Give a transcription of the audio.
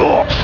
Oh.